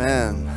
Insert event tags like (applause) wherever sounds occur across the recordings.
Amen.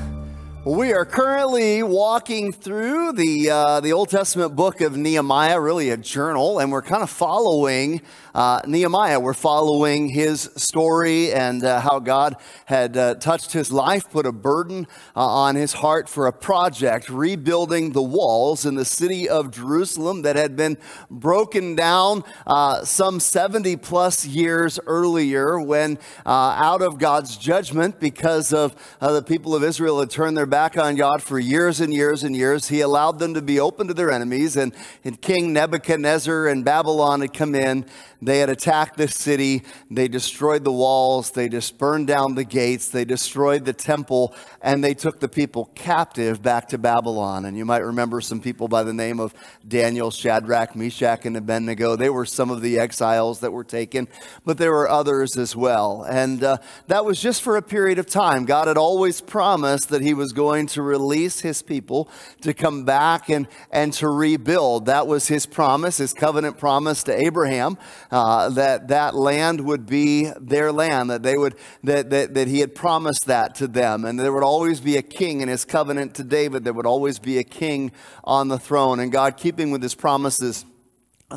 Well, we are currently walking through the uh, the Old Testament book of Nehemiah, really a journal, and we're kind of following uh, Nehemiah. We're following his story and uh, how God had uh, touched his life, put a burden uh, on his heart for a project, rebuilding the walls in the city of Jerusalem that had been broken down uh, some 70 plus years earlier when, out of God's judgment, because of the people of Israel had turned their back on God for years and years and years. He allowed them to be open to their enemies, and, and King Nebuchadnezzar and Babylon had come in they had attacked this city. They destroyed the walls. They just burned down the gates. They destroyed the temple and they took the people captive back to Babylon. And you might remember some people by the name of Daniel, Shadrach, Meshach, and Abednego. They were some of the exiles that were taken, but there were others as well. And uh, that was just for a period of time. God had always promised that He was going to release His people to come back and, and to rebuild. That was His promise, His covenant promise to Abraham uh, that that land would be their land, that they would that, that that he had promised that to them, and there would always be a king in his covenant to David. There would always be a king on the throne, and God, keeping with his promises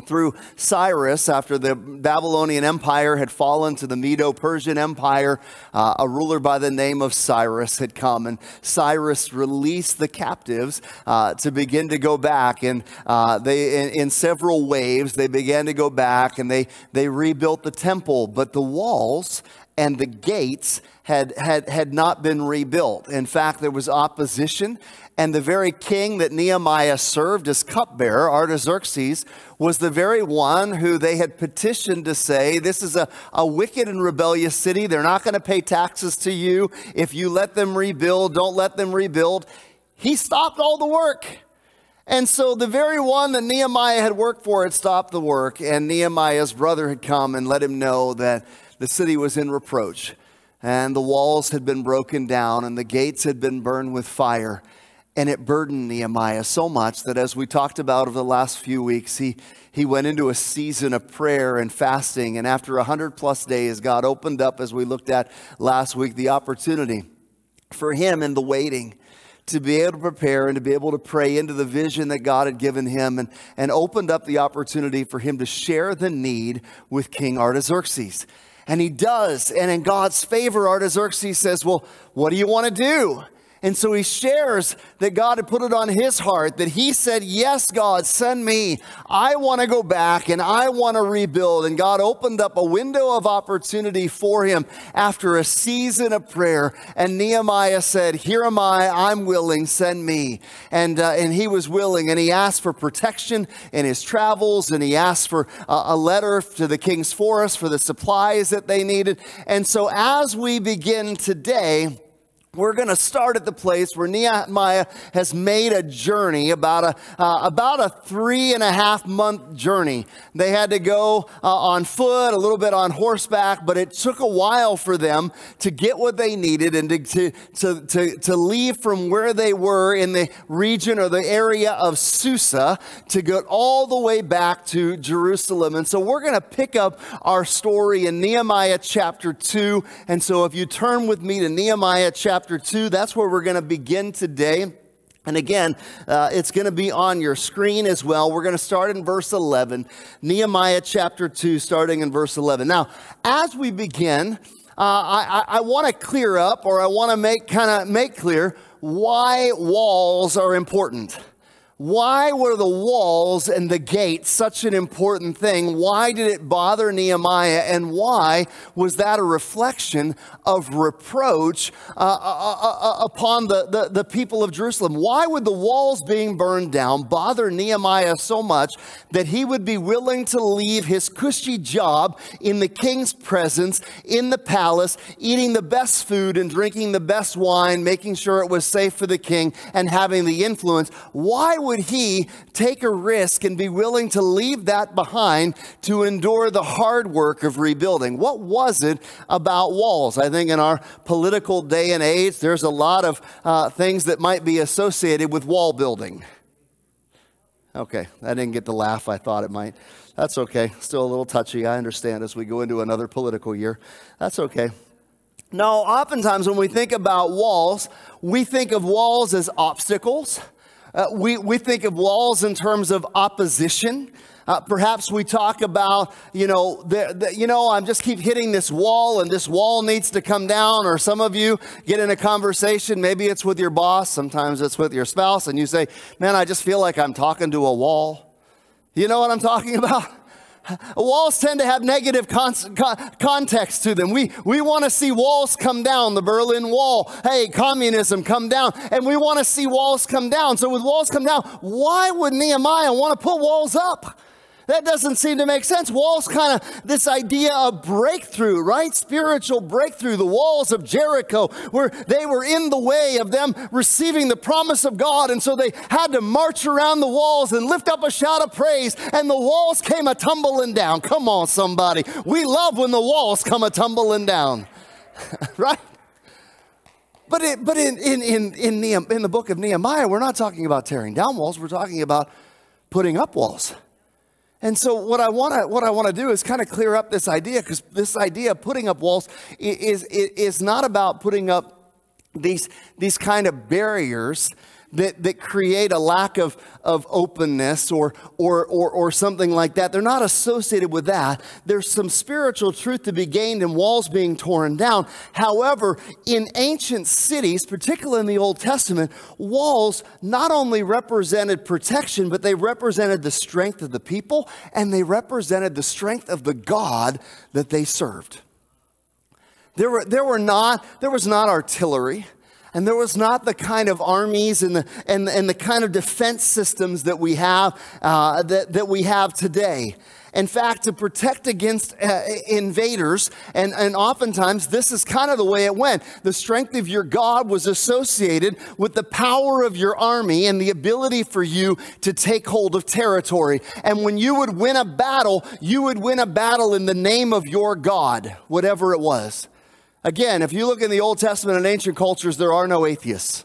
through Cyrus, after the Babylonian Empire had fallen to the Medo Persian Empire, uh, a ruler by the name of Cyrus had come, and Cyrus released the captives uh, to begin to go back. And uh, they, in, in, several waves, they began to go back and they, they rebuilt the temple, but the walls and the gates had, had, had not been rebuilt. In fact, there was opposition, and the very king that Nehemiah served as cupbearer, Artaxerxes, was the very one who they had petitioned to say, This is a, a wicked and rebellious city. They're not going to pay taxes to you. If you let them rebuild, don't let them rebuild. He stopped all the work. And so the very one that Nehemiah had worked for had stopped the work, and Nehemiah's brother had come and let him know that the city was in reproach, and the walls had been broken down, and the gates had been burned with fire. And it burdened Nehemiah so much that as we talked about over the last few weeks, he, he went into a season of prayer and fasting. And after 100 plus days, God opened up, as we looked at last week, the opportunity for him in the waiting to be able to prepare and to be able to pray into the vision that God had given him and, and opened up the opportunity for him to share the need with King Artaxerxes. And he does. And in God's favor, Artaxerxes says, Well, what do you want to do? And so he shares that God had put it on his heart that he said, Yes, God, send me. I want to go back and I want to rebuild. And God opened up a window of opportunity for him after a season of prayer. And Nehemiah said, Here am I. I'm willing. Send me. And, uh, and he was willing. And he asked for protection in his travels. And he asked for a letter to the king's forest for the supplies that they needed. And so as we begin today, we're going to start at the place where Nehemiah has made a journey, about a, uh, about a three and a half month journey. They had to go uh, on foot, a little bit on horseback, but it took a while for them to get what they needed and to, to, to, to, to leave from where they were in the region or the area of Susa to get all the way back to Jerusalem. And so we're going to pick up our story in Nehemiah chapter 2. And so if you turn with me to Nehemiah chapter chapter 2. That's where we're going to begin today. And again, uh, it's going to be on your screen as well. We're going to start in verse 11, Nehemiah chapter 2, starting in verse 11. Now, as we begin, uh, I, I, I want to clear up or I want to make kind of make clear why walls are important. Why were the walls and the gates such an important thing? Why did it bother Nehemiah? And why was that a reflection of reproach uh, uh, uh, uh, upon the, the, the people of Jerusalem? Why would the walls being burned down bother Nehemiah so much that he would be willing to leave his cushy job in the king's presence, in the palace, eating the best food and drinking the best wine, making sure it was safe for the king, and having the influence? Why would he take a risk and be willing to leave that behind to endure the hard work of rebuilding? What was it about walls? I think in our political day and age, there's a lot of uh, things that might be associated with wall building. Okay, I didn't get the laugh I thought it might. That's okay. Still a little touchy, I understand, as we go into another political year. That's okay. Now, oftentimes when we think about walls, we think of walls as obstacles. Uh, we, we think of walls in terms of opposition. Uh, perhaps we talk about, you know, the, the, you know, I'm just keep hitting this wall and this wall needs to come down. Or some of you get in a conversation, maybe it's with your boss, sometimes it's with your spouse, and you say, man, I just feel like I'm talking to a wall. You know what I'm talking (laughs) about? Walls tend to have negative con- con- context to them. We, we want to see walls come down, the Berlin Wall. Hey, communism come down. And we want to see walls come down. So, with walls come down, why would Nehemiah want to put walls up? That doesn't seem to make sense. Walls kind of this idea of breakthrough, right? Spiritual breakthrough. The walls of Jericho where they were in the way of them receiving the promise of God. And so they had to march around the walls and lift up a shout of praise. And the walls came a tumbling down. Come on, somebody. We love when the walls come a tumbling down, (laughs) right? But, it, but in, in, in, in, in the book of Nehemiah, we're not talking about tearing down walls. We're talking about putting up walls. And so what I want to what I want to do is kind of clear up this idea because this idea of putting up walls is, is, is not about putting up these these kind of barriers that, that create a lack of, of openness or, or, or, or something like that. They're not associated with that. There's some spiritual truth to be gained in walls being torn down. However, in ancient cities, particularly in the Old Testament, walls not only represented protection, but they represented the strength of the people and they represented the strength of the God that they served. There, were, there, were not, there was not artillery. And there was not the kind of armies and the, and, and the kind of defense systems that we have, uh, that, that we have today. In fact, to protect against uh, invaders, and, and oftentimes this is kind of the way it went. The strength of your God was associated with the power of your army and the ability for you to take hold of territory. And when you would win a battle, you would win a battle in the name of your God, whatever it was. Again, if you look in the Old Testament and ancient cultures, there are no atheists.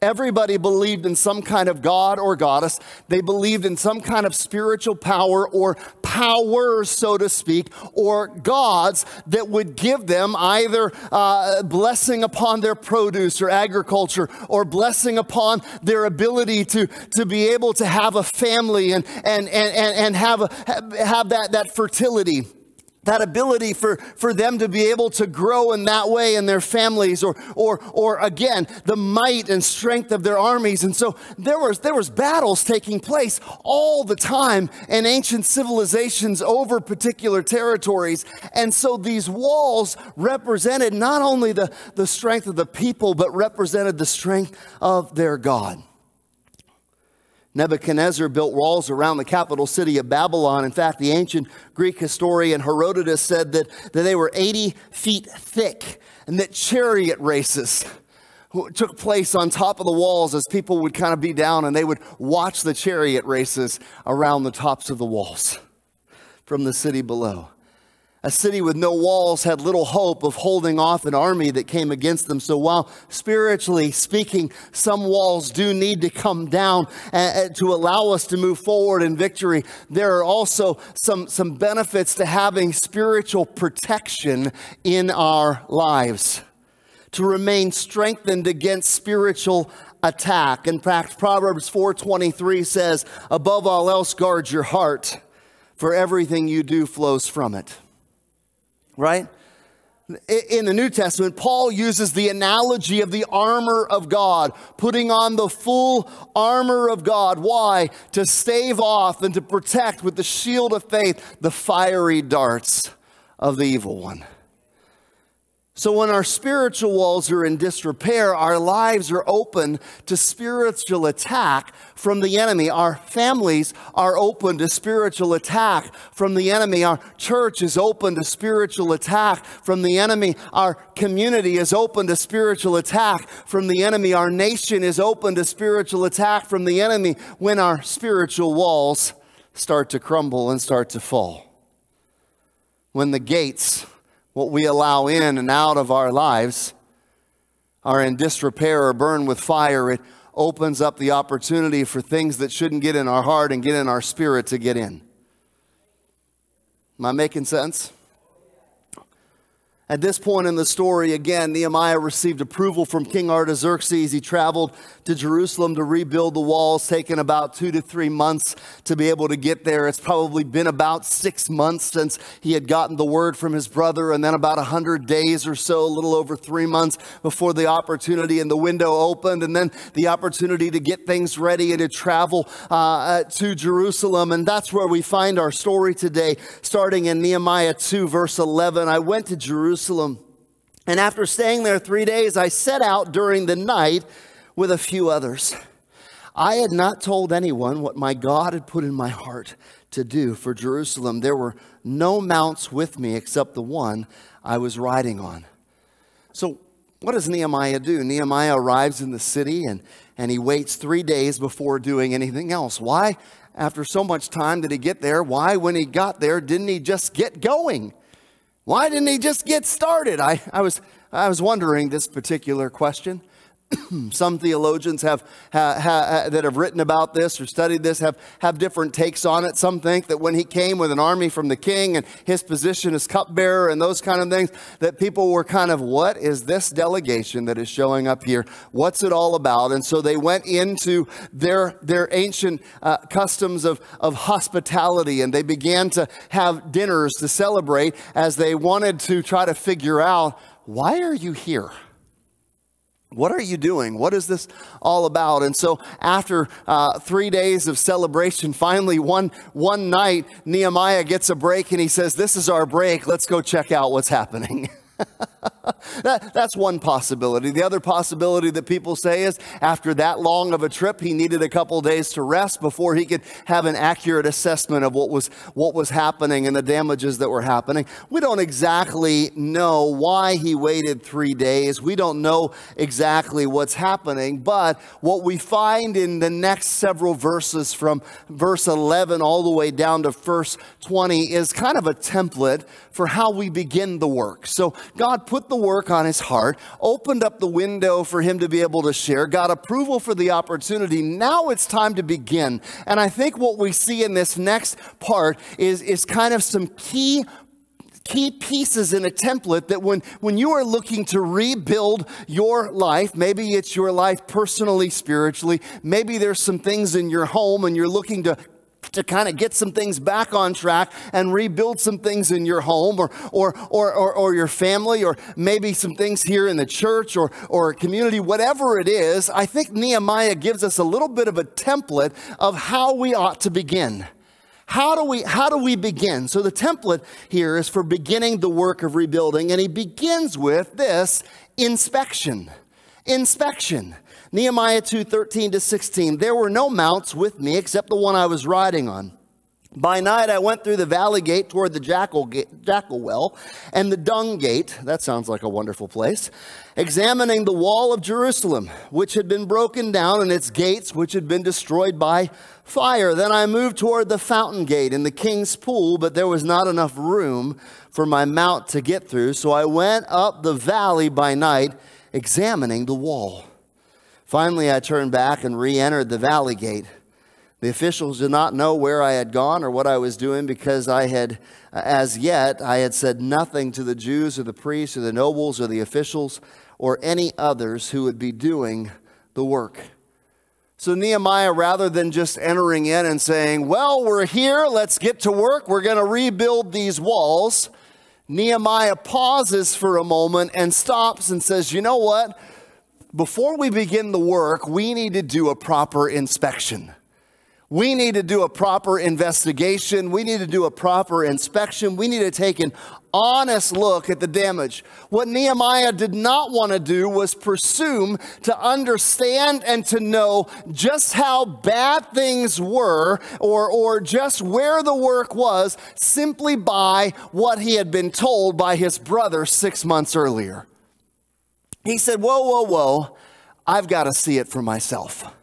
Everybody believed in some kind of god or goddess. They believed in some kind of spiritual power or powers, so to speak, or gods that would give them either uh, blessing upon their produce or agriculture or blessing upon their ability to, to be able to have a family and, and, and, and have, a, have that, that fertility that ability for, for them to be able to grow in that way in their families or, or, or again, the might and strength of their armies. And so there was, there was battles taking place all the time in ancient civilizations over particular territories. And so these walls represented not only the, the strength of the people, but represented the strength of their God. Nebuchadnezzar built walls around the capital city of Babylon. In fact, the ancient Greek historian Herodotus said that, that they were 80 feet thick and that chariot races took place on top of the walls as people would kind of be down and they would watch the chariot races around the tops of the walls from the city below. A city with no walls had little hope of holding off an army that came against them. So while spiritually speaking, some walls do need to come down uh, uh, to allow us to move forward in victory, there are also some, some benefits to having spiritual protection in our lives. To remain strengthened against spiritual attack. In fact, Proverbs 4:23 says, "Above all else guard your heart, for everything you do flows from it." Right? In the New Testament, Paul uses the analogy of the armor of God, putting on the full armor of God. Why? To stave off and to protect with the shield of faith the fiery darts of the evil one. So when our spiritual walls are in disrepair, our lives are open to spiritual attack from the enemy. Our families are open to spiritual attack from the enemy. Our church is open to spiritual attack from the enemy. Our community is open to spiritual attack from the enemy. Our nation is open to spiritual attack from the enemy when our spiritual walls start to crumble and start to fall. When the gates what we allow in and out of our lives are in disrepair or burn with fire, it opens up the opportunity for things that shouldn't get in our heart and get in our spirit to get in. Am I making sense? At this point in the story, again, Nehemiah received approval from King Artaxerxes. He traveled to Jerusalem to rebuild the walls, taking about two to three months to be able to get there. It's probably been about six months since he had gotten the word from his brother, and then about a hundred days or so, a little over three months before the opportunity and the window opened, and then the opportunity to get things ready and to travel uh, to Jerusalem. And that's where we find our story today, starting in Nehemiah 2, verse 11. I went to Jerusalem Jerusalem. And after staying there three days, I set out during the night with a few others. I had not told anyone what my God had put in my heart to do for Jerusalem. There were no mounts with me except the one I was riding on. So, what does Nehemiah do? Nehemiah arrives in the city and, and he waits three days before doing anything else. Why, after so much time, did he get there? Why, when he got there, didn't he just get going? Why didn't he just get started? I, I, was, I was wondering this particular question. (clears throat) Some theologians have, ha, ha, that have written about this or studied this have, have different takes on it. Some think that when he came with an army from the king and his position as cupbearer and those kind of things, that people were kind of, what is this delegation that is showing up here? What's it all about? And so they went into their, their ancient uh, customs of, of hospitality and they began to have dinners to celebrate as they wanted to try to figure out, why are you here? What are you doing? What is this all about? And so, after uh, three days of celebration, finally, one, one night, Nehemiah gets a break and he says, This is our break. Let's go check out what's happening. (laughs) (laughs) that, that's one possibility. The other possibility that people say is after that long of a trip, he needed a couple days to rest before he could have an accurate assessment of what was, what was happening and the damages that were happening. We don't exactly know why he waited three days. We don't know exactly what's happening, but what we find in the next several verses from verse 11 all the way down to verse 20 is kind of a template for how we begin the work. So God put the work on his heart, opened up the window for him to be able to share, got approval for the opportunity. Now it's time to begin. And I think what we see in this next part is, is kind of some key key pieces in a template that when, when you are looking to rebuild your life, maybe it's your life personally, spiritually, maybe there's some things in your home and you're looking to to kind of get some things back on track and rebuild some things in your home or, or, or, or, or your family or maybe some things here in the church or, or community, whatever it is, I think Nehemiah gives us a little bit of a template of how we ought to begin. How do we, how do we begin? So the template here is for beginning the work of rebuilding, and he begins with this inspection. Inspection. Nehemiah 2 13 to 16. There were no mounts with me except the one I was riding on. By night, I went through the valley gate toward the jackal, gate, jackal well and the dung gate. That sounds like a wonderful place. Examining the wall of Jerusalem, which had been broken down, and its gates, which had been destroyed by fire. Then I moved toward the fountain gate and the king's pool, but there was not enough room for my mount to get through. So I went up the valley by night, examining the wall. Finally, I turned back and re entered the valley gate. The officials did not know where I had gone or what I was doing because I had, as yet, I had said nothing to the Jews or the priests or the nobles or the officials or any others who would be doing the work. So Nehemiah, rather than just entering in and saying, Well, we're here, let's get to work, we're going to rebuild these walls, Nehemiah pauses for a moment and stops and says, You know what? Before we begin the work, we need to do a proper inspection. We need to do a proper investigation. We need to do a proper inspection. We need to take an honest look at the damage. What Nehemiah did not want to do was presume to understand and to know just how bad things were or, or just where the work was simply by what he had been told by his brother six months earlier. He said, Whoa, whoa, whoa, I've got to see it for myself.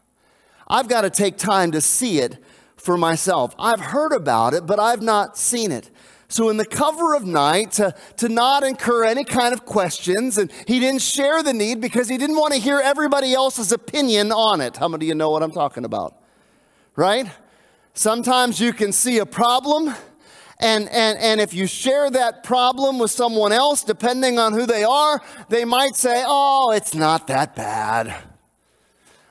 I've got to take time to see it for myself. I've heard about it, but I've not seen it. So, in the cover of night, to, to not incur any kind of questions, and he didn't share the need because he didn't want to hear everybody else's opinion on it. How many of you know what I'm talking about? Right? Sometimes you can see a problem And, and, and if you share that problem with someone else, depending on who they are, they might say, Oh, it's not that bad.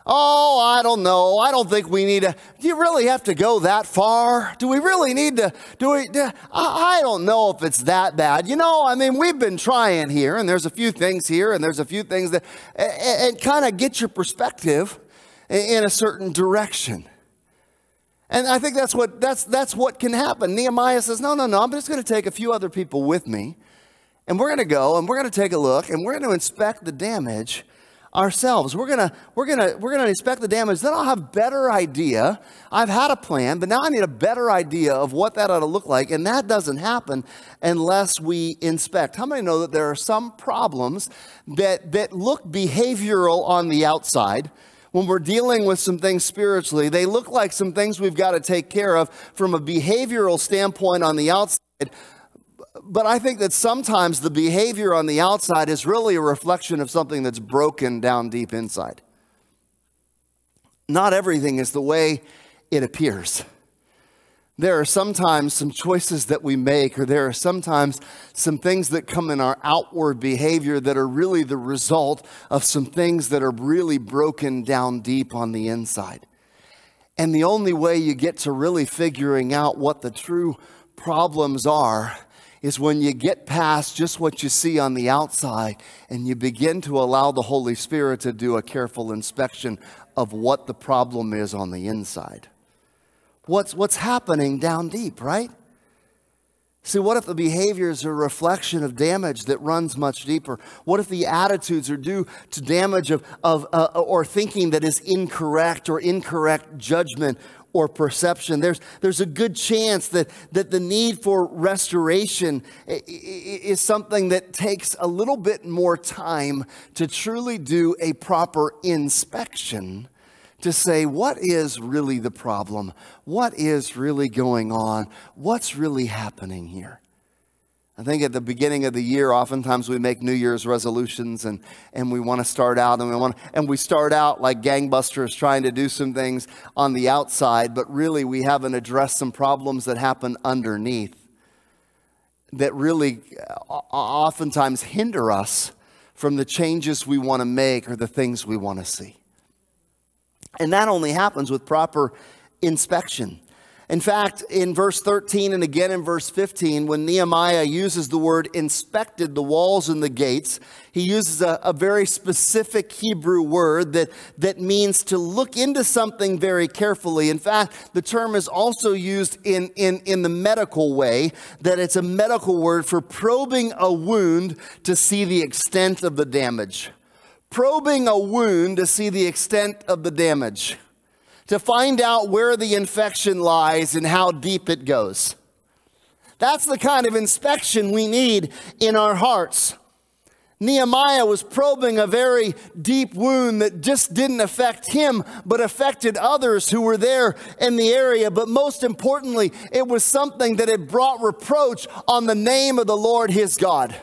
Oh, I don't know. I don't think we need to. Do you really have to go that far? Do we really need to? Do we? Do, I, I don't know if it's that bad. You know, I mean, we've been trying here, and there's a few things here, and there's a few things that, and, and kind of get your perspective in a certain direction. And I think that's what, that's, that's what can happen. Nehemiah says, No, no, no, I'm just going to take a few other people with me, and we're going to go and we're going to take a look and we're going to inspect the damage ourselves. We're gonna, we're gonna, we're gonna inspect the damage. Then I'll have better idea. I've had a plan, but now I need a better idea of what that ought to look like. And that doesn't happen unless we inspect. How many know that there are some problems that, that look behavioral on the outside? When we're dealing with some things spiritually, they look like some things we've got to take care of from a behavioral standpoint on the outside. But I think that sometimes the behavior on the outside is really a reflection of something that's broken down deep inside. Not everything is the way it appears. There are sometimes some choices that we make, or there are sometimes some things that come in our outward behavior that are really the result of some things that are really broken down deep on the inside. And the only way you get to really figuring out what the true problems are is when you get past just what you see on the outside and you begin to allow the Holy Spirit to do a careful inspection of what the problem is on the inside what's, what's happening down deep, right? See, what if the behaviors are a reflection of damage that runs much deeper? What if the attitudes are due to damage of, of uh, or thinking that is incorrect or incorrect judgment or perception? There's, there's a good chance that, that the need for restoration is something that takes a little bit more time to truly do a proper inspection to say, what is really the problem? What is really going on? What's really happening here? I think at the beginning of the year, oftentimes we make New Year's resolutions and, and we want to start out and we want and we start out like gangbusters trying to do some things on the outside, but really we haven't addressed some problems that happen underneath that really uh, oftentimes hinder us from the changes we want to make or the things we want to see. And that only happens with proper inspection. In fact, in verse 13 and again in verse 15, when Nehemiah uses the word inspected the walls and the gates, he uses a, a, very specific Hebrew word that, that means to look into something very carefully. In fact, the term is also used in, in, in the medical way, that it's a medical word for probing a wound to see the extent of the damage probing a wound to see the extent of the damage, to find out where the infection lies and how deep it goes. That's the kind of inspection we need in our hearts. Nehemiah was probing a very deep wound that just didn't affect him, but affected others who were there in the area. But most importantly, it was something that had brought reproach on the name of the Lord his God.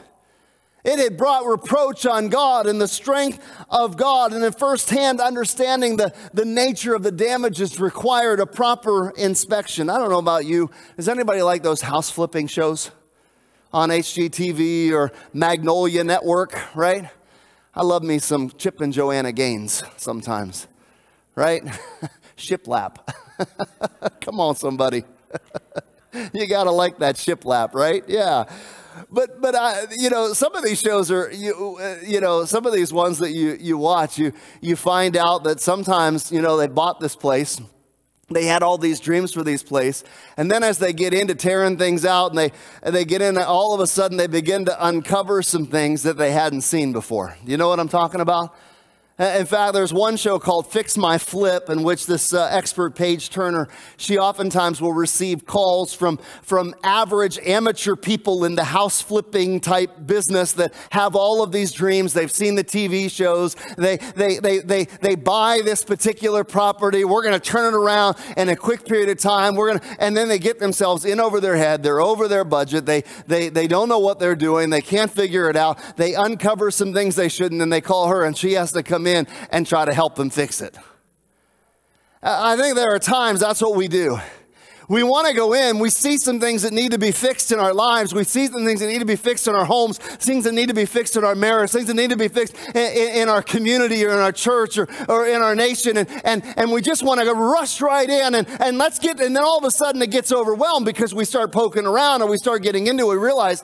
It had brought reproach on God and the strength of God. And in firsthand understanding the, the nature of the damages required a proper inspection. I don't know about you. Does anybody like those house flipping shows on HGTV or Magnolia Network, right? I love me some Chip and Joanna Gaines sometimes, right? (laughs) shiplap. (laughs) Come on, somebody. (laughs) you got to like that shiplap, right? Yeah but but I, you know, some of these shows are you uh, you know some of these ones that you you watch, you you find out that sometimes you know they bought this place. They had all these dreams for these place, and then as they get into tearing things out, and they and they get in, all of a sudden they begin to uncover some things that they hadn't seen before. You know what I'm talking about? In fact, there's one show called Fix My Flip in which this uh, expert Page Turner, she oftentimes will receive calls from, from average amateur people in the house flipping type business that have all of these dreams. They've seen the TV shows. They, they, they, they, they buy this particular property. We're going to turn it around in a quick period of time. We're going to, and then they get themselves in over their head. They're over their budget. They, they, they don't know what they're doing. They can't figure it out. They uncover some things they shouldn't and they call her and she has to come in in and try to help them fix it. I think there are times that's what we do. We want to go in. We see some things that need to be fixed in our lives. We see some things that need to be fixed in our homes, things that need to be fixed in our marriage, things that need to be fixed in, in, in our community or in our church or, or in our nation. And, and, and we just want to rush right in and, and let's get, and then all of a sudden it gets overwhelmed because we start poking around or we start getting into it. We realize,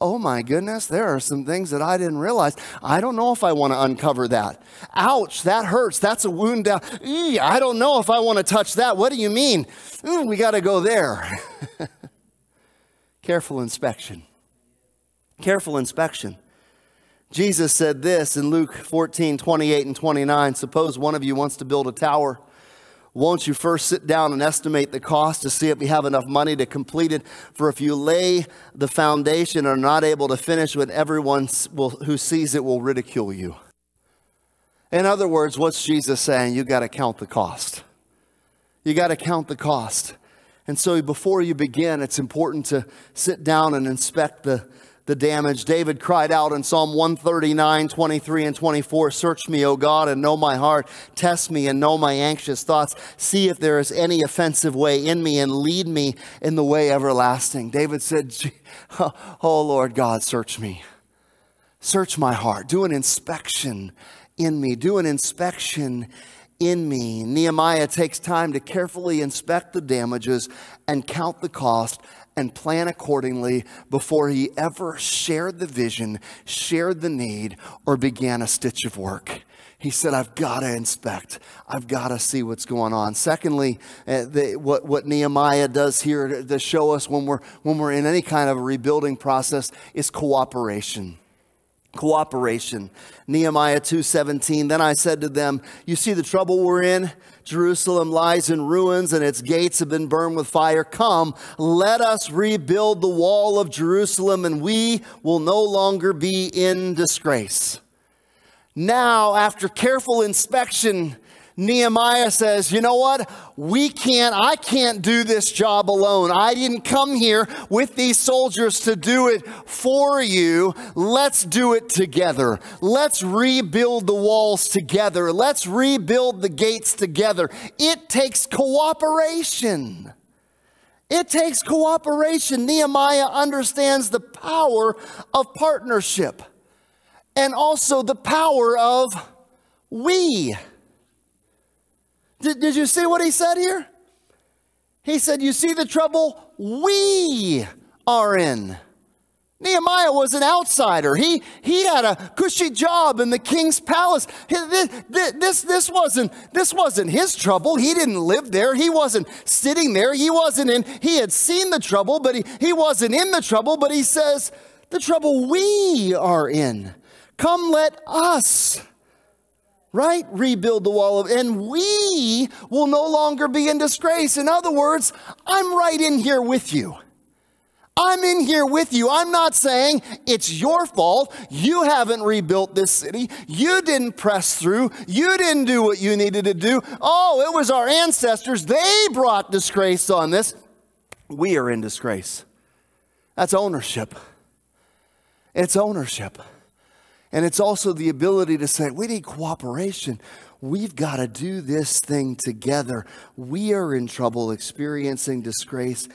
oh my goodness, there are some things that I didn't realize. I don't know if I want to uncover that. Ouch, that hurts. That's a wound down. I don't know if I want to touch that. What do you mean? we got to go there. (laughs) Careful inspection. Careful inspection. Jesus said this in Luke 14, 28 and 29. Suppose one of you wants to build a tower won't you first sit down and estimate the cost to see if we have enough money to complete it? For if you lay the foundation and are not able to finish it, everyone will, who sees it will ridicule you. In other words, what's Jesus saying? You got to count the cost. You got to count the cost. And so before you begin, it's important to sit down and inspect the, the damage. David cried out in Psalm 139, 23, and 24 Search me, O God, and know my heart. Test me and know my anxious thoughts. See if there is any offensive way in me and lead me in the way everlasting. David said, (laughs) Oh Lord God, search me. Search my heart. Do an inspection in me. Do an inspection in me. Nehemiah takes time to carefully inspect the damages and count the cost and plan accordingly before he ever shared the vision, shared the need, or began a stitch of work. He said, I've got to inspect. I've got to see what's going on. Secondly, uh, the, what, what Nehemiah does here to, to show us when we're, when we're in any kind of a rebuilding process is cooperation cooperation. Nehemiah 2.17 then i said to them you see the trouble we're in? Jerusalem lies in ruins and its gates have been burned with fire. Come let us rebuild the wall of jerusalem and we will no longer be in disgrace now after careful inspection Nehemiah says, you know what? We can't, I can't do this job alone. I didn't come here with these soldiers to do it for you. Let's do it together. Let's rebuild the walls together. Let's rebuild the gates together. It takes cooperation. It takes cooperation. Nehemiah understands the power of partnership and also the power of we. Did, did you see what he said here? He said, You see the trouble we are in. Nehemiah was an outsider. He, he had a cushy job in the king's palace. This, this, this, wasn't, this wasn't his trouble. He didn't live there. He wasn't sitting there. He wasn't in, he had seen the trouble, but he, he wasn't in the trouble. But he says, the trouble we are in. Come let us right? Rebuild the wall of, and we will no longer be in disgrace. In other words, I'm right in here with you. I'm in here with you. I'm not saying it's your fault. You haven't rebuilt this city. You didn't press through. You didn't do what you needed to do. Oh, it was our ancestors. They brought disgrace on this. We are in disgrace. That's ownership. It's ownership. And it's also the ability to say, we need cooperation. We've got to do this thing together. We are in trouble, experiencing disgrace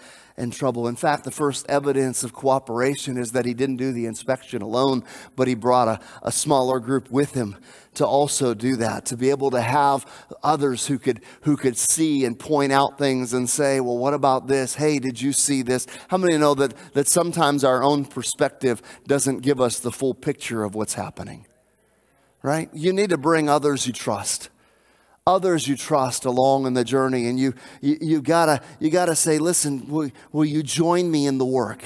trouble. In fact, the first evidence of cooperation is that he didn't do the inspection alone, but he brought a, a smaller group with him to also do that, to be able to have others who could, who could see and point out things and say, well, what about this? Hey, did you see this? How many know that, that sometimes our own perspective doesn't give us the full picture of what's happening? Right? You need to bring others you trust others you trust along in the journey. And you, you, you, gotta, you gotta say listen will, will you join me in the work?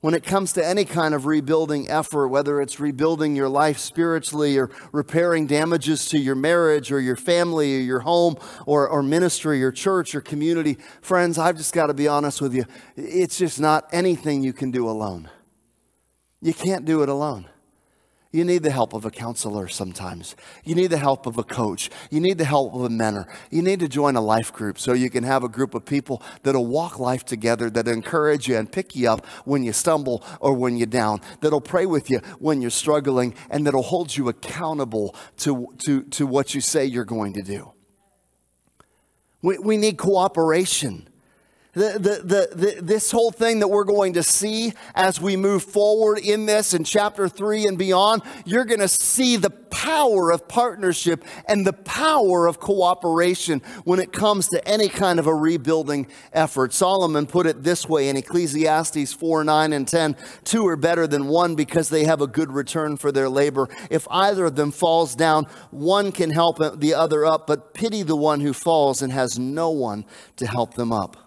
When it comes to any kind of rebuilding effort whether it's rebuilding your life spiritually or repairing damages to your marriage or your family or your home or, or ministry or church or community friends i've just got to be honest with you. It's just not anything you can do alone. You can't do it alone you need the help of a counselor sometimes. You need the help of a coach. You need the help of a mentor. You need to join a life group so you can have a group of people that'll walk life together, that encourage you and pick you up when you stumble or when you're down, that'll pray with you when you're struggling, and that'll hold you accountable to, to, to what you say you're going to do. We, we need cooperation. The, the, the, this whole thing that we're going to see as we move forward in this in chapter three and beyond, you're going to see the power of partnership and the power of cooperation when it comes to any kind of a rebuilding effort. Solomon put it this way in Ecclesiastes 4 9 and 10 two are better than one because they have a good return for their labor. If either of them falls down, one can help the other up, but pity the one who falls and has no one to help them up.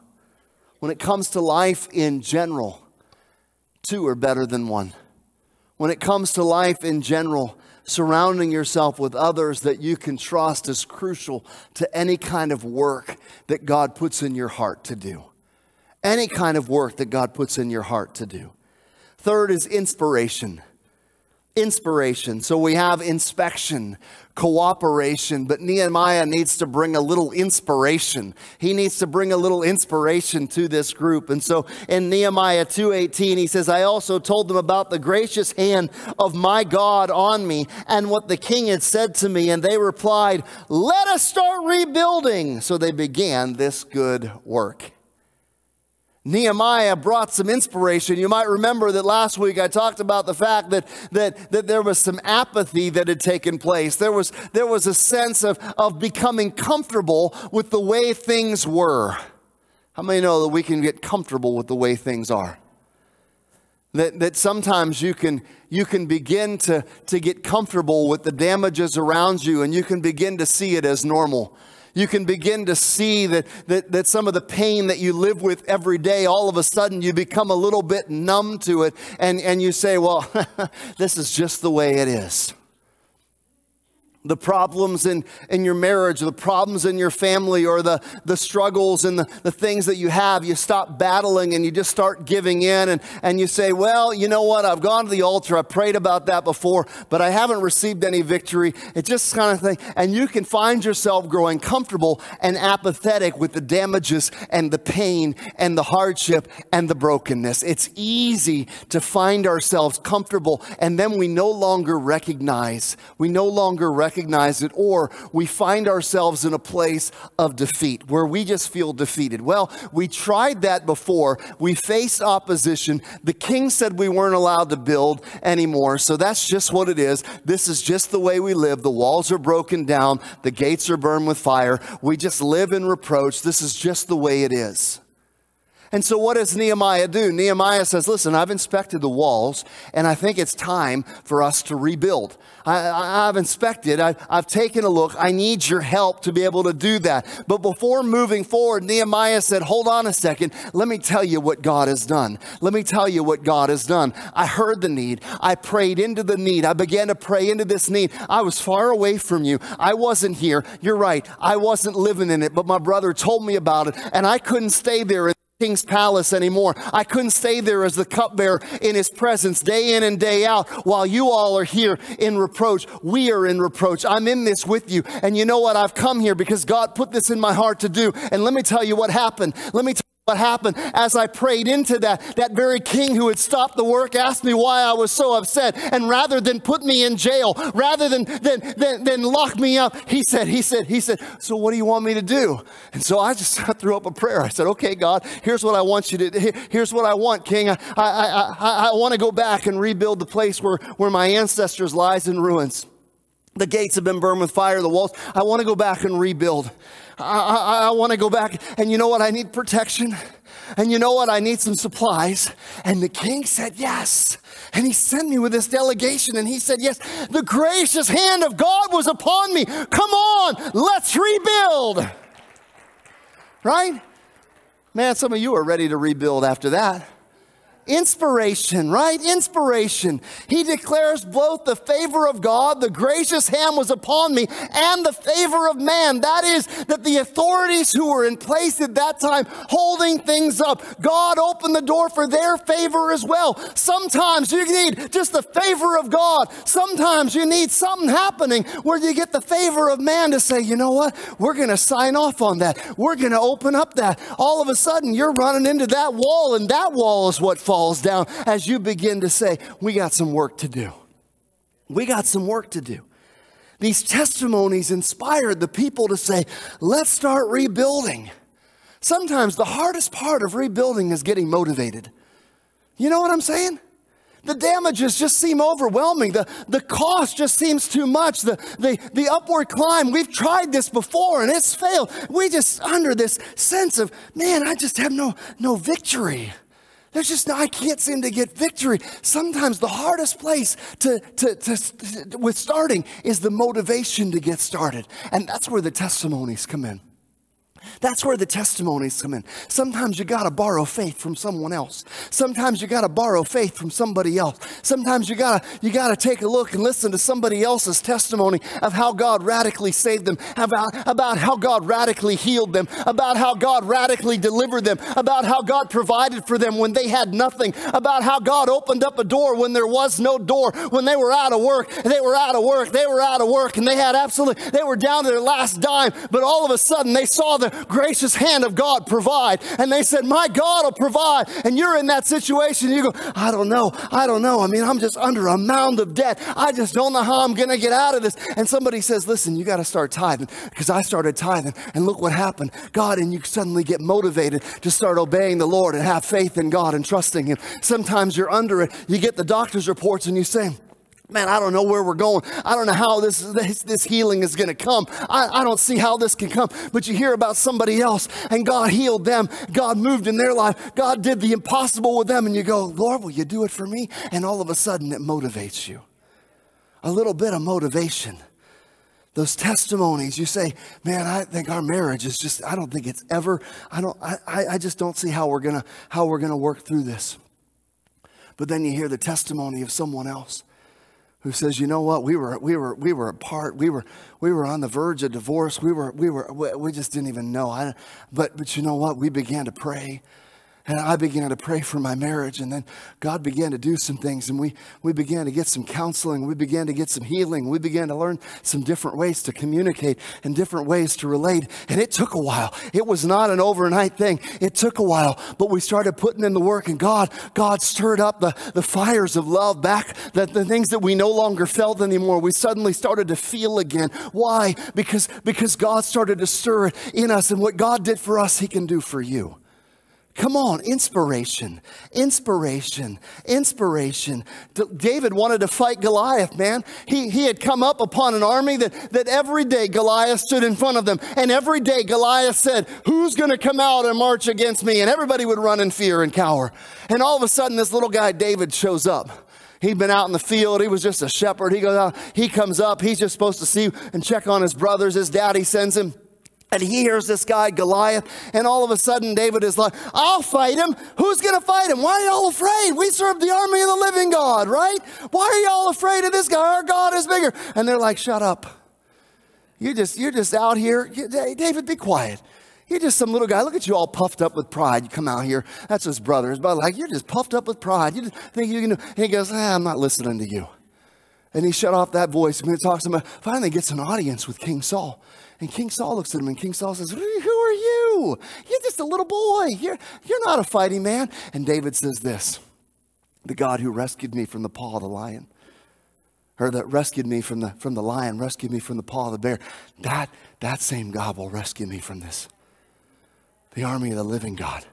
When it comes to life in general, two are better than one. When it comes to life in general, surrounding yourself with others that you can trust is crucial to any kind of work that God puts in your heart to do. Any kind of work that God puts in your heart to do. Third is inspiration inspiration. So we have inspection, cooperation, but Nehemiah needs to bring a little inspiration. He needs to bring a little inspiration to this group. And so in Nehemiah 2:18 he says, "I also told them about the gracious hand of my God on me and what the king had said to me, and they replied, "Let us start rebuilding." So they began this good work. Nehemiah brought some inspiration. You might remember that last week I talked about the fact that, that, that there was some apathy that had taken place. There was, there was a sense of, of becoming comfortable with the way things were. How many know that we can get comfortable with the way things are? That, that sometimes you can, you can begin to, to get comfortable with the damages around you and you can begin to see it as normal you can begin to see that, that, that some of the pain that you live with every day, all of a sudden you become a little bit numb to it and, and you say, well, (laughs) this is just the way it is the problems in, in your marriage, the problems in your family, or the, the struggles and the, the things that you have, you stop battling and you just start giving in and, and you say, Well, you know what? I've gone to the altar, I've prayed about that before, but I haven't received any victory. It's just kind of thing. And you can find yourself growing comfortable and apathetic with the damages and the pain and the hardship and the brokenness. It's easy to find ourselves comfortable and then we no longer recognize, we no longer recognize recognize it, or we find ourselves in a place of defeat where we just feel defeated. Well, we tried that before. We faced opposition. The king said we weren't allowed to build anymore, so that's just what it is. This is just the way we live. The walls are broken down, the gates are burned with fire. We just live in reproach. This is just the way it is. And so, what does Nehemiah do? Nehemiah says, Listen, I've inspected the walls, and I think it's time for us to rebuild. I, have inspected, I, I've taken a look. I need your help to be able to do that. But before moving forward, Nehemiah said, Hold on a second. Let me tell you what God has done. Let me tell you what God has done. I heard the need. I prayed into the need. I began to pray into this need. I was far away from you. I wasn't here. You're right. I wasn't living in it, but my brother told me about it, and I couldn't stay there king's palace anymore. I couldn't stay there as the cupbearer in his presence day in and day out while you all are here in reproach. We are in reproach. I'm in this with you. And you know what? I've come here because God put this in my heart to do. And let me tell you what happened. Let me tell what happened as I prayed into that, that very king who had stopped the work asked me why I was so upset. And rather than put me in jail, rather than, than, than, than lock me up, he said, he said, he said, so what do you want me to do? And so I just (laughs) threw up a prayer. I said, okay, God, here's what I want you to, here's what I want, king. I, I, I, I, I want to go back and rebuild the place where, where my ancestors lies in ruins. The gates have been burned with fire, the walls. I want to go back and rebuild. I, I, I want to go back. And you know what? I need protection. And you know what? I need some supplies. And the king said, Yes. And he sent me with this delegation and he said, Yes, the gracious hand of God was upon me. Come on, let's rebuild. Right? Man, some of you are ready to rebuild after that. Inspiration, right? Inspiration. He declares both the favor of God, the gracious hand was upon me, and the favor of man. That is, that the authorities who were in place at that time holding things up, God opened the door for their favor as well. Sometimes you need just the favor of God. Sometimes you need something happening where you get the favor of man to say, you know what? We're going to sign off on that. We're going to open up that. All of a sudden, you're running into that wall, and that wall is what falls falls down as you begin to say, We got some work to do. We got some work to do. These testimonies inspired the people to say, Let's start rebuilding. Sometimes the hardest part of rebuilding is getting motivated. You know what I'm saying? The damages just seem overwhelming. The, the cost just seems too much. The, the, the upward climb, we've tried this before and it's failed. We just under this sense of, man, I just have no, no victory. There's just, I can't seem to get victory. Sometimes the hardest place to, to, to, to, with starting is the motivation to get started. And that's where the testimonies come in. That's where the testimonies come in. Sometimes you got to borrow faith from someone else. Sometimes you got to borrow faith from somebody else. Sometimes you got to you got to take a look and listen to somebody else's testimony of how God radically saved them, about about how God radically healed them, about how God radically delivered them, about how God provided for them when they had nothing, about how God opened up a door when there was no door, when they were out of work, they were out of work, they were out of work and they had absolutely they were down to their last dime, but all of a sudden they saw the gracious hand of God provide. And they said, My God will provide. And you're in that situation. You go, I don't know. I don't know. I mean, I'm just under a mound of debt. I just don't know how I'm going to get out of this. And somebody says, Listen, you got to start tithing because I started tithing. And look what happened. God, and you suddenly get motivated to start obeying the Lord and have faith in God and trusting Him. Sometimes you're under it. You get the doctor's reports and you say, Man, I don't know where we're going. I don't know how this, this, this healing is going to come. I, I don't see how this can come. But you hear about somebody else and God healed them. God moved in their life. God did the impossible with them. And you go, Lord, will you do it for me? And all of a sudden it motivates you. A little bit of motivation. Those testimonies, you say, man, I think our marriage is just, I don't think it's ever, I don't, I, I just don't see how we're gonna, how we're gonna work through this. But then you hear the testimony of someone else who says, "You know what? We were we were we were apart. We were we were on the verge of divorce. We were we were we just didn't even know. I, but but you know what? We began to pray, and I began to pray for my marriage. And then God began to do some things. And we, we began to get some counseling. We began to get some healing. We began to learn some different ways to communicate and different ways to relate. And it took a while. It was not an overnight thing. It took a while. But we started putting in the work. And God, God stirred up the, the fires of love back, that the things that we no longer felt anymore. We suddenly started to feel again. Why? Because, because God started to stir it in us. And what God did for us, He can do for you. Come on, inspiration, inspiration, inspiration. D- David wanted to fight Goliath, man. He, he had come up upon an army that, that every day Goliath stood in front of them. And every day Goliath said, Who's going to come out and march against me? And everybody would run in fear and cower. And all of a sudden, this little guy, David, shows up. He'd been out in the field. He was just a shepherd. He goes out, he comes up. He's just supposed to see and check on his brothers. His daddy sends him. And he hears this guy, Goliath, and all of a sudden David is like, I'll fight him. Who's going to fight him? Why are y'all afraid? We serve the army of the living God, right? Why are y'all afraid of this guy? Our God is bigger. And they're like, shut up. You're just, you're just out here. David, be quiet. You're just some little guy. Look at you all puffed up with pride. You come out here. That's his brother. His brother, like, you're just puffed up with pride. You think you can do. He goes, ah, I'm not listening to you. And he shut off that voice. And he talks to him. Finally gets an audience with King Saul. And King Saul looks at him, and King Saul says, Who are you? You're just a little boy. You're, you're not a fighting man. And David says this The God who rescued me from the paw of the lion, or that rescued me from the, from the lion, rescued me from the paw of the bear, that, that same God will rescue me from this. The army of the living God.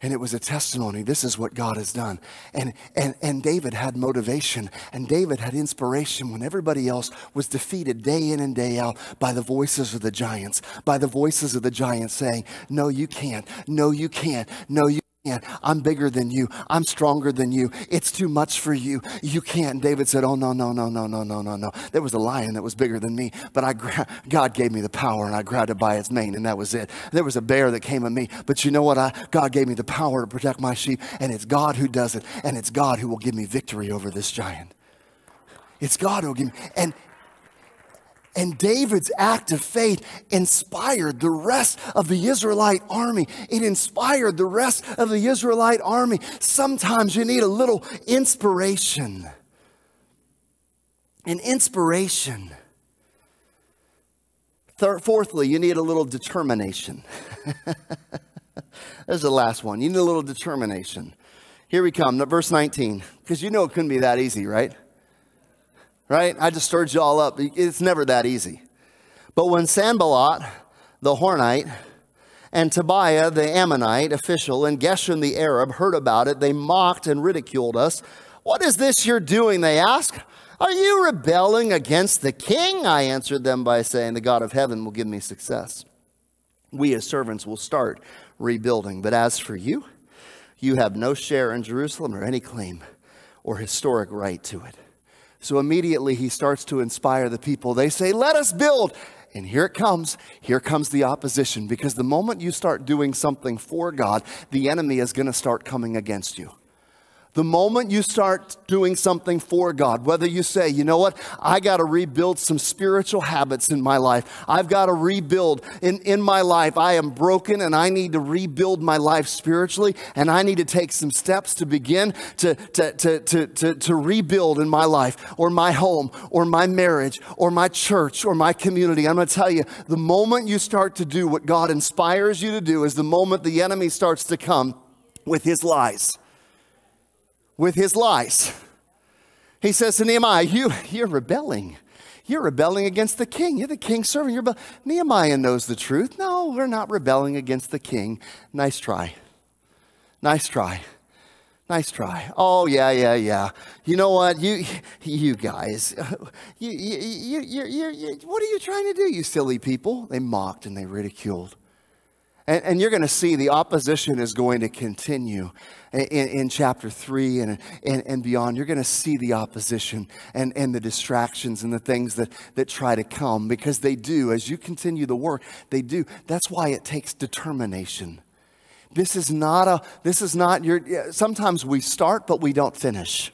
And it was a testimony. This is what God has done. And, and, and David had motivation and David had inspiration when everybody else was defeated day in and day out by the voices of the giants, by the voices of the giants saying, No, you can't. No, you can't. No, you I'm bigger than you. I'm stronger than you. It's too much for you. You can't. David said, Oh, no, no, no, no, no, no, no, no. There was a lion that was bigger than me, but I gra- God gave me the power and I grabbed it by its mane and that was it. There was a bear that came at me, but you know what? I, God gave me the power to protect my sheep and it's God who does it and it's God who will give me victory over this giant. It's God who will give me. And, and David's act of faith inspired the rest of the Israelite army. It inspired the rest of the Israelite army. Sometimes you need a little inspiration. An inspiration. Third, fourthly, you need a little determination. (laughs) There's the last one. You need a little determination. Here we come, verse 19, because you know it couldn't be that easy, right? Right? I just stirred you all up. It's never that easy. But when Sanballat, the Horonite, And Tobiah, the Ammonite official, and Geshem, the Arab, heard about it. They mocked and ridiculed us. What is this you're doing? They asked. Are you rebelling against the king? I answered them by saying, The God of heaven will give me success. We as servants will start rebuilding. But as for you, you have no share in Jerusalem or any claim or historic right to it. So immediately he starts to inspire the people. They say, Let us build. And here it comes. Here comes the opposition. Because the moment you start doing something for God, the enemy is going to start coming against you. The moment you start doing something for God, whether you say, you know what, I got to rebuild some spiritual habits in my life. I've got to rebuild in, in my life. I am broken and I need to rebuild my life spiritually. And I need to take some steps to begin to, to, to, to, to, to rebuild in my life or my home or my marriage or my church or my community. I'm going to tell you, the moment you start to do what God inspires you to do is the moment the enemy starts to come with his lies with his lies. He says to Nehemiah, you, You're rebelling. You're rebelling against the king. You're the king's servant. You're Nehemiah knows the truth. No, we're not rebelling against the king. Nice try. Nice try. Nice try. Oh yeah, yeah, yeah. You know what? You, you guys, you, you, you, you, you, you, what are you trying to do, you silly people? They mocked and they ridiculed. And, and you're going to see the opposition is going to continue in, in chapter 3 and, and, and beyond. You're going to see the opposition and, and the distractions and the things that, that try to come because they do. As you continue the work, they do. That's why it takes determination. This is not a, this is not your, sometimes we start, but we don't finish.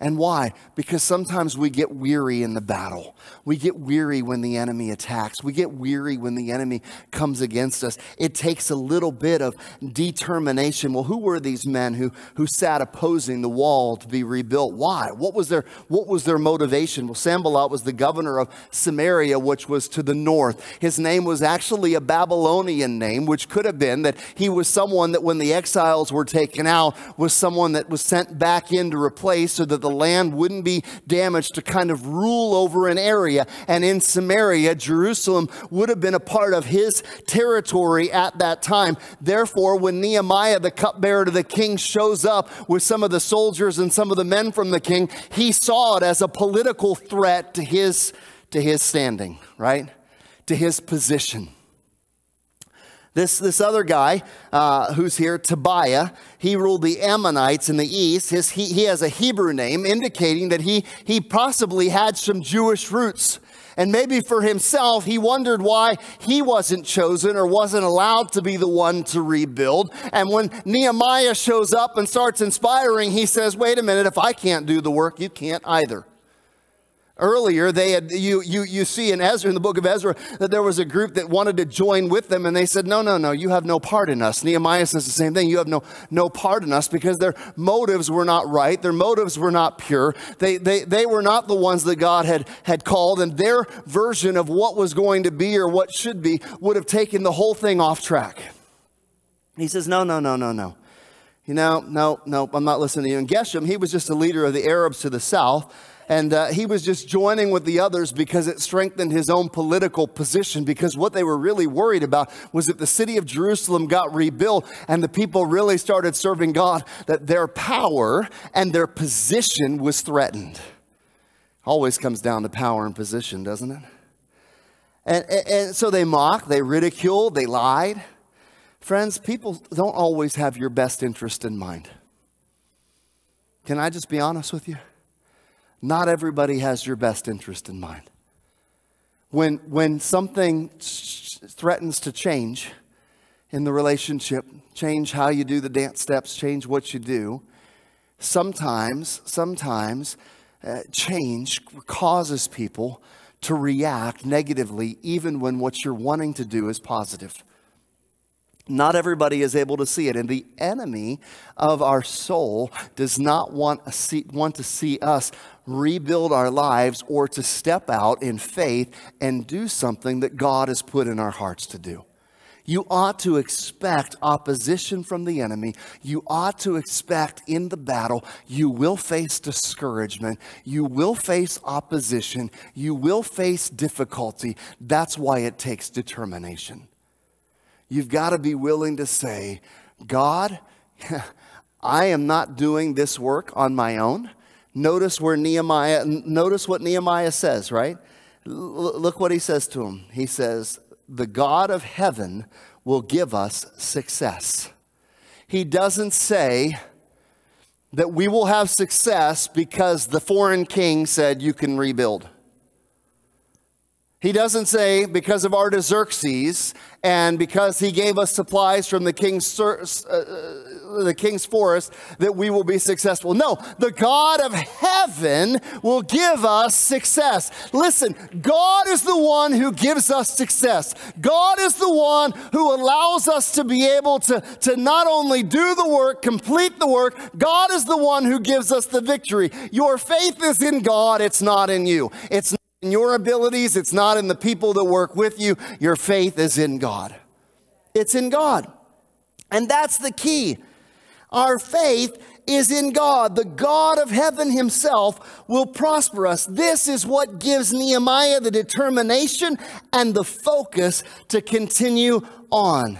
And why? Because sometimes we get weary in the battle. We get weary when the enemy attacks. We get weary when the enemy comes against us. It takes a little bit of determination. Well, who were these men who, who sat opposing the wall to be rebuilt? Why? What was their, what was their motivation? Well, Sanballat was the governor of Samaria, which was to the north. His name was actually a Babylonian name, which could have been that he was someone that when the exiles were taken out was someone that was sent back in to replace so that the the land wouldn't be damaged to kind of rule over an area. And in Samaria, Jerusalem would have been a part of his territory at that time. Therefore, when Nehemiah, the cupbearer to the king, shows up with some of the soldiers and some of the men from the king, he saw it as a political threat to his, to his standing, right? To his position. This, this other guy uh, who's here, Tobiah, he ruled the Ammonites in the east. His, he, he has a Hebrew name indicating that he, he possibly had some Jewish roots. And maybe for himself, he wondered why he wasn't chosen or wasn't allowed to be the one to rebuild. And when Nehemiah shows up and starts inspiring, he says, Wait a minute, if I can't do the work, you can't either. Earlier, they had, you, you, you see in Ezra, in the book of Ezra, that there was a group that wanted to join with them, and they said, No, no, no, you have no part in us. Nehemiah says the same thing. You have no, no part in us because their motives were not right. Their motives were not pure. They, they, they were not the ones that God had, had called, and their version of what was going to be or what should be would have taken the whole thing off track. He says, No, no, no, no, no. You know, no, no, I'm not listening to you. And Geshem, he was just a leader of the Arabs to the south. And uh, he was just joining with the others because it strengthened his own political position. Because what they were really worried about was that the city of Jerusalem got rebuilt and the people really started serving God, that their power and their position was threatened. Always comes down to power and position, doesn't it? And, and, and so they mocked, they ridiculed, they lied. Friends, people don't always have your best interest in mind. Can I just be honest with you? Not everybody has your best interest in mind. When, when something threatens to change in the relationship, change how you do the dance steps, change what you do, sometimes, sometimes uh, change causes people to react negatively even when what you're wanting to do is positive. Not everybody is able to see it. And the enemy of our soul does not want, see, want to see us rebuild our lives or to step out in faith and do something that God has put in our hearts to do. You ought to expect opposition from the enemy. You ought to expect in the battle, you will face discouragement. You will face opposition. You will face difficulty. That's why it takes determination. You've got to be willing to say, God, (laughs) I am not doing this work on my own. Notice where Nehemiah, notice what Nehemiah says, right? L- look what he says to him. He says, The God of heaven will give us success. He doesn't say that we will have success because the foreign king said you can rebuild. He doesn't say because of Artaxerxes and because he gave us supplies from the king's, uh, uh, the king's forest that we will be successful. No, the God of heaven will give us success. Listen, God is the one who gives us success. God is the one who allows us to be able to, to not only do the work, complete the work, God is the one who gives us the victory. Your faith is in God, it's not in you. It's in your abilities, it's not in the people that work with you. Your faith is in God. It's in God. And that's the key. Our faith is in God. The God of heaven himself will prosper us. This is what gives Nehemiah the determination and the focus to continue on.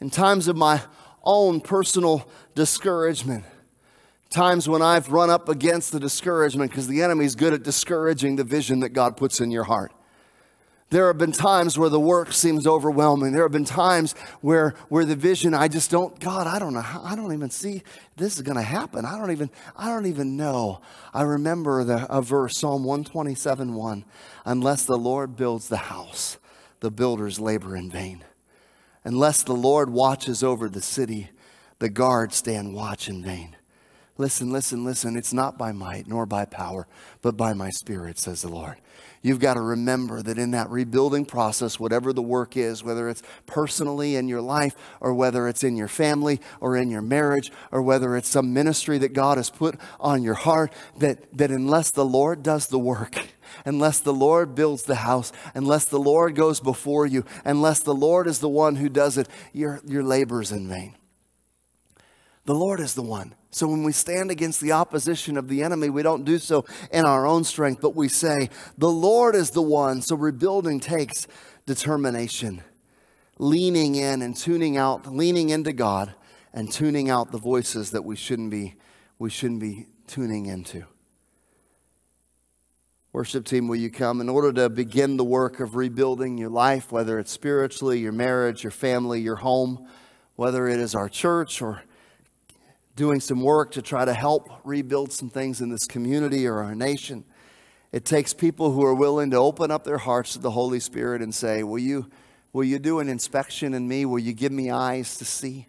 In times of my own personal discouragement, Times when I've run up against the discouragement because the enemy's good at discouraging the vision that God puts in your heart. There have been times where the work seems overwhelming. There have been times where, where the vision, I just don't, God, I don't know, how, I don't even see this is going to happen. I don't even, I don't even know. I remember the, a verse, Psalm 127, 1, unless the Lord builds the house, the builders labor in vain. Unless the Lord watches over the city, the guards stand watch in vain. Listen, listen, listen. It's not by might nor by power, but by my spirit, says the Lord. You've got to remember that in that rebuilding process, whatever the work is, whether it's personally in your life or whether it's in your family or in your marriage or whether it's some ministry that God has put on your heart, that, that unless the Lord does the work, unless the Lord builds the house, unless the Lord goes before you, unless the Lord is the one who does it, your, your labor is in vain. The Lord is the one. So when we stand against the opposition of the enemy, we don't do so in our own strength, but we say, The Lord is the one. So rebuilding takes determination, leaning in and tuning out, leaning into God and tuning out the voices that we shouldn't be, we shouldn't be tuning into. Worship team, will you come in order to begin the work of rebuilding your life, whether it's spiritually, your marriage, your family, your home, whether it is our church or doing some work to try to help rebuild some things in this community or our nation. It takes people who are willing to open up their hearts to the Holy Spirit and say, Will you, will you do an inspection in me? Will you give me eyes to see?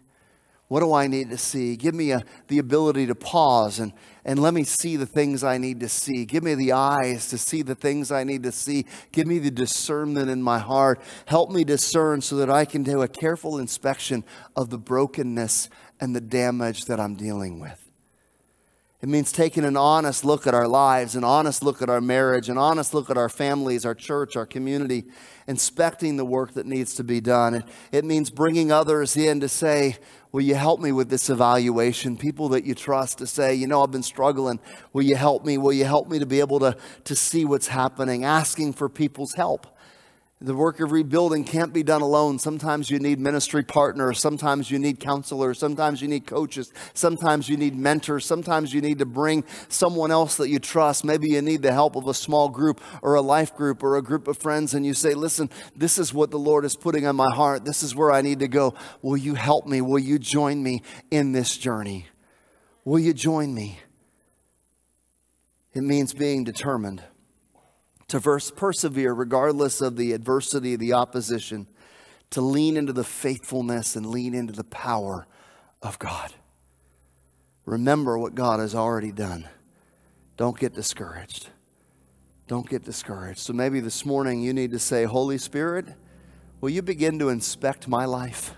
What do I need to see? Give me a, the ability to pause and, and let me see the things I need to see. Give me the eyes to see the things I need to see. Give me the discernment in my heart. Help me discern so that I can do a careful inspection of the brokenness and the damage that I'm dealing with. It means taking an honest look at our lives, an honest look at our marriage, an honest look at our families, our church, our community, inspecting the work that needs to be done. It, it means bringing others in to say, Will you help me with this evaluation? People that you trust to say, You know, I've been struggling. Will you help me? Will you help me to be able to, to see what's happening? Asking for people's help. The work of rebuilding can't be done alone. Sometimes you need ministry partners. Sometimes you need counselors. Sometimes you need coaches. Sometimes you need mentors. Sometimes you need to bring someone else that you trust. Maybe you need the help of a small group or a life group or a group of friends. And you say, listen, this is what the Lord is putting on my heart. This is where I need to go. Will you help me? Will you join me in this journey? Will you join me? It means being determined to verse, persevere regardless of the adversity, the opposition, to lean into the faithfulness and lean into the power of God. Remember what God has already done. Don't get discouraged. Don't get discouraged. So maybe this morning you need to say, Holy Spirit, will you begin to inspect my life?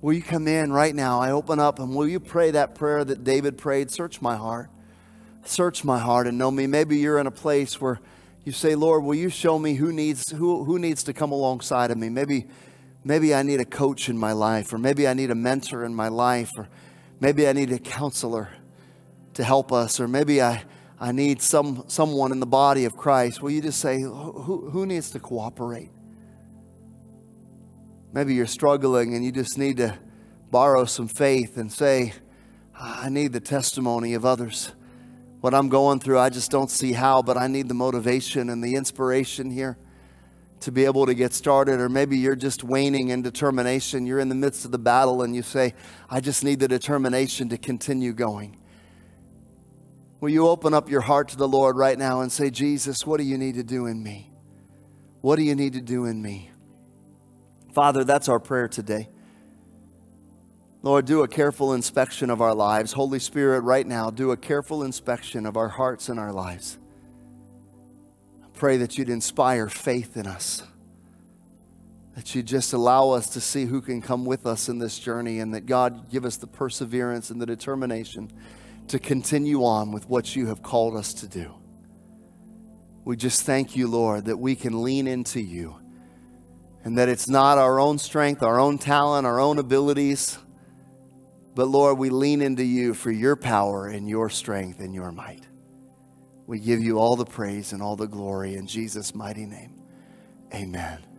Will you come in right now? I open up and will you pray that prayer that David prayed? Search my heart search my heart and know me. Maybe you're in a place where you say, Lord, will you show me who needs, who, who needs to come alongside of me? Maybe, maybe I need a coach in my life, or maybe I need a mentor in my life, or maybe I need a counselor to help us, or maybe I, I need some, someone in the body of Christ. Will you just say, who, who needs to cooperate? Maybe you're struggling and you just need to borrow some faith and say, I need the testimony of others. What I'm going through, I just don't see how, but I need the motivation and the inspiration here to be able to get started. Or maybe you're just waning in determination. You're in the midst of the battle and you say, I just need the determination to continue going. Will you open up your heart to the Lord right now and say, Jesus, what do you need to do in me? What do you need to do in me? Father, that's our prayer today. Lord, do a careful inspection of our lives. Holy Spirit, right now, do a careful inspection of our hearts and our lives. I pray that you'd inspire faith in us, that you'd just allow us to see who can come with us in this journey, and that God give us the perseverance and the determination to continue on with what you have called us to do. We just thank you, Lord, that we can lean into you and that it's not our own strength, our own talent, our own abilities but Lord, we lean into you for your power and your strength and your might. We give you all the praise and all the glory in Jesus' mighty name. Amen.